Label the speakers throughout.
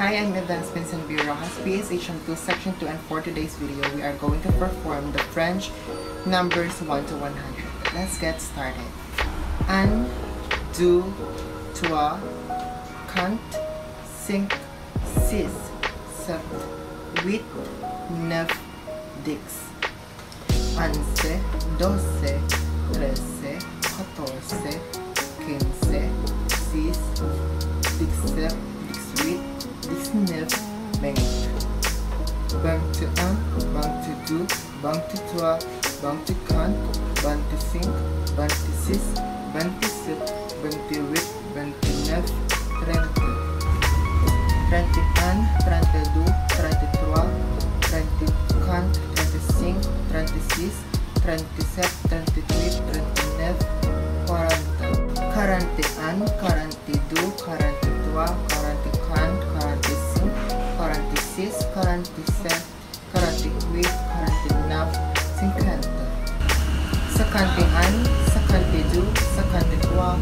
Speaker 1: Hi, I'm Evans Vincent B. Roxas, PSH on 2, Section 2, and for today's video, we are going to perform the French numbers 1 to 100. Let's get started. Un, deux, trois, quatre, cinq, six, sept, huit, neuf, dix. Once, doce, trece, quatorze, quince, Tian, Bangti Du, Bangti Tua, Bangti Khan, Bangti Singh, Bangti Sis, Bangti Sip, Bangti Wit, Bangti Nef, Trente. Trente An, Trente Du, Trente Tua, Trente Khan, Trente Singh, Trente Sis, Trente Sep, Trente Wit, Trente Nef, 51, 52, 53,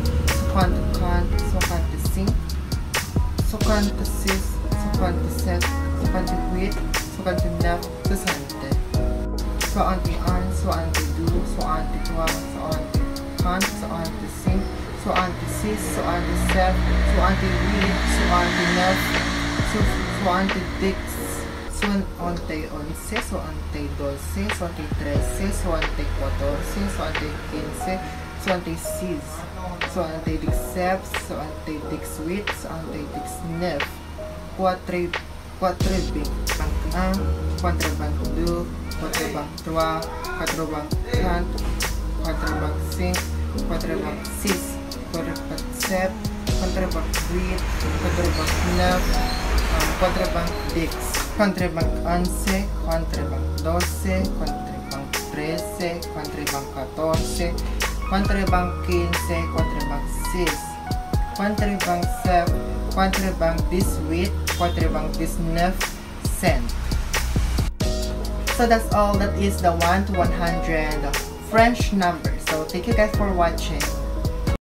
Speaker 1: 54, 55, 56, 57, 58, 59, 60. 61, 62, 63, 64, 65, 66, 67, 68, 69, 70, 71, 11, 72, 73, 74, 75, 76, 77, 78, 79, 4, 4 bank 1, 4 bank 2, 4 bank 3, 4 bank 4, 4 bank 5, 4 bank 6, 4 bank 7, 4 bank 8, 4 bank 9, 4 bank 10, 4 bank 11, 4 bank 12, 4 bank 13, 4 bank 14, 4 bank 15, 4 bank 6, 4 bank 7, 4 bank 18, 4 bank 19 cent. So that's all that is the 1 to 100 French numbers. So thank you guys for watching.